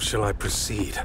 shall I proceed?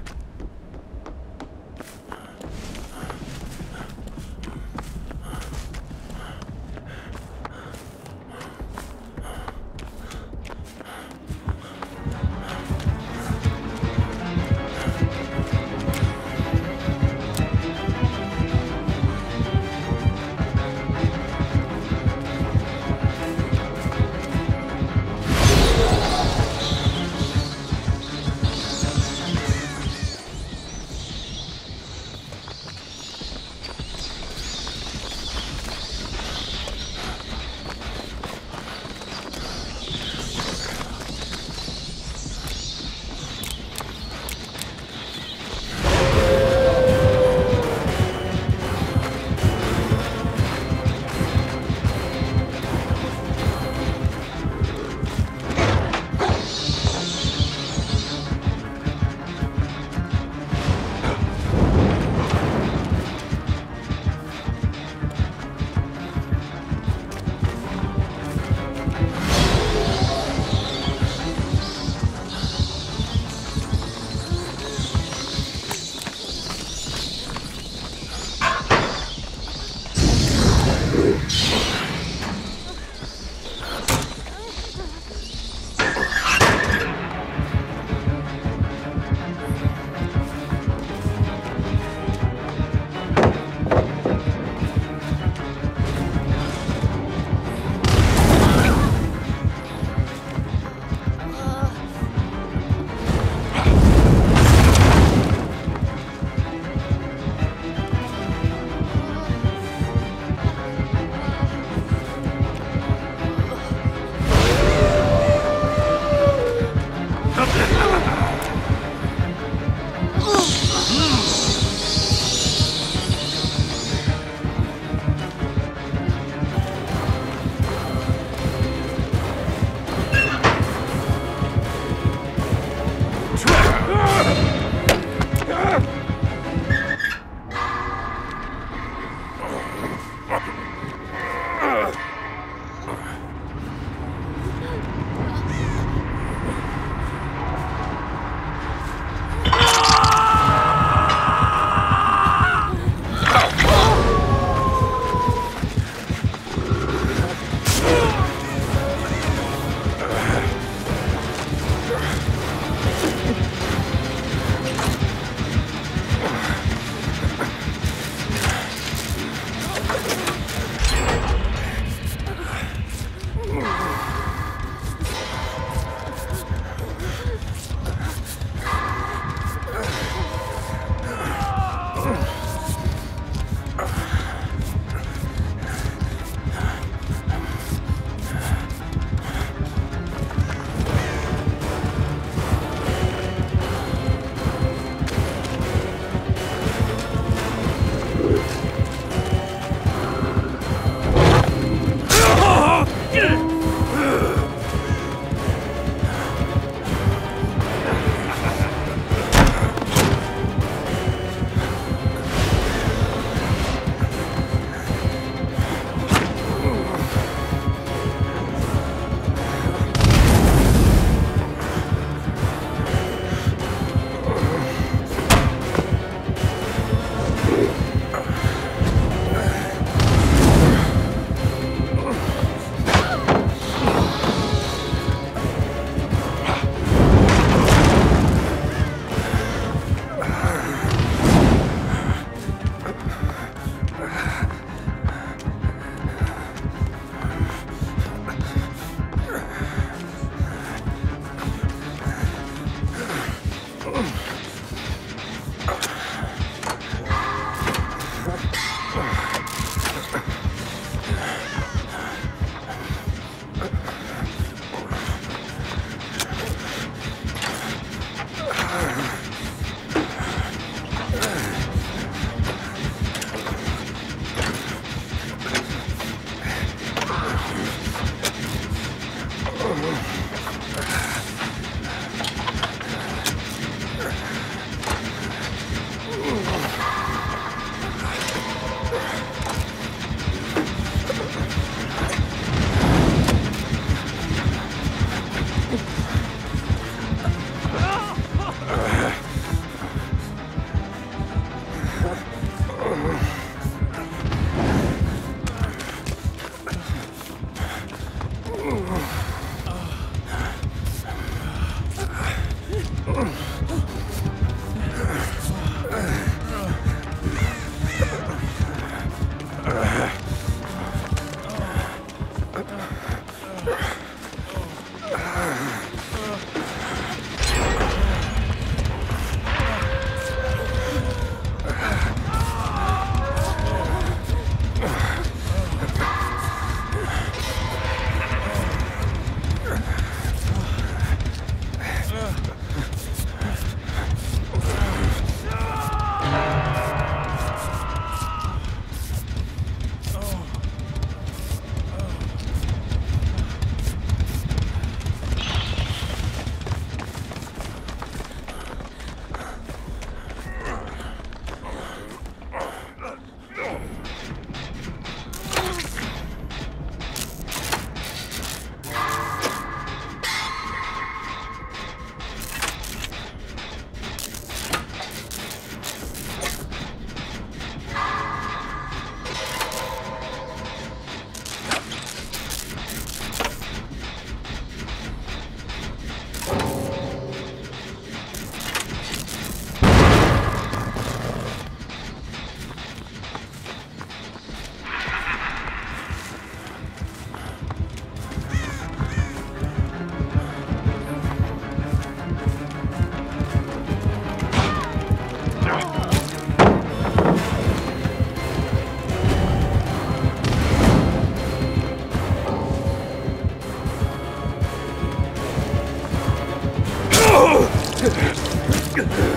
Ah!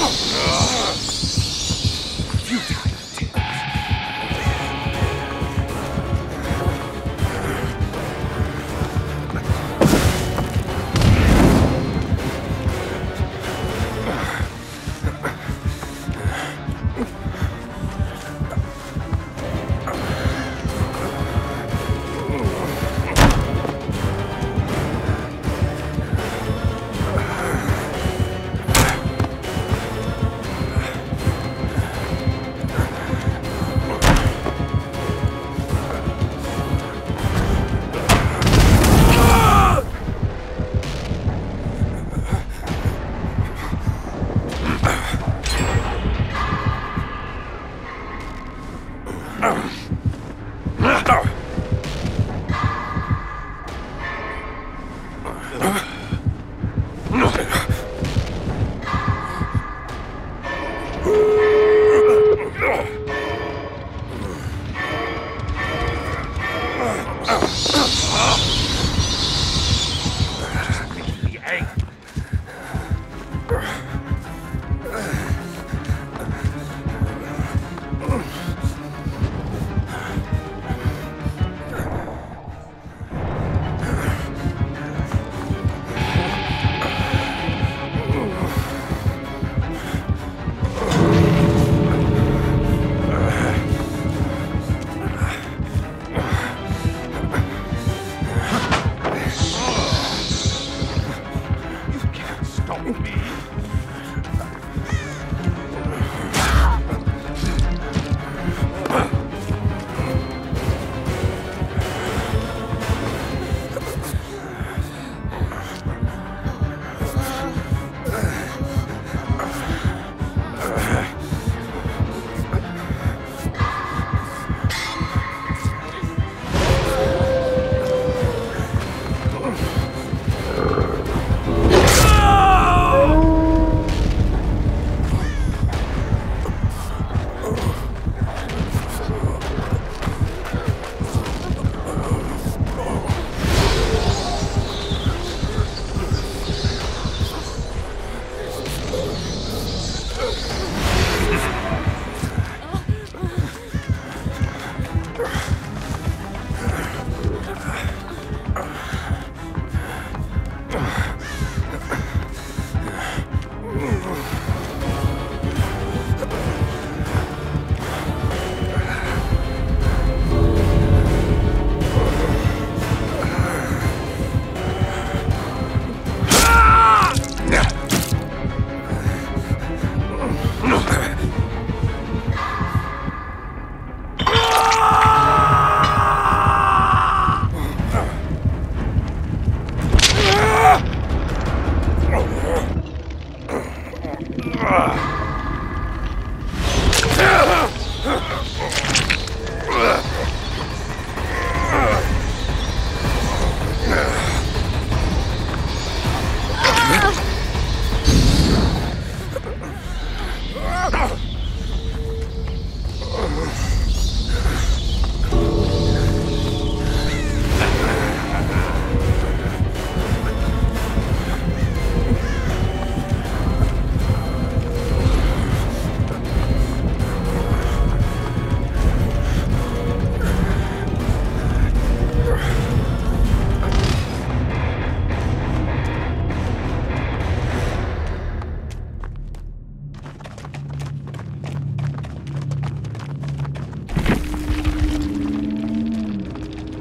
Oh. Ugh.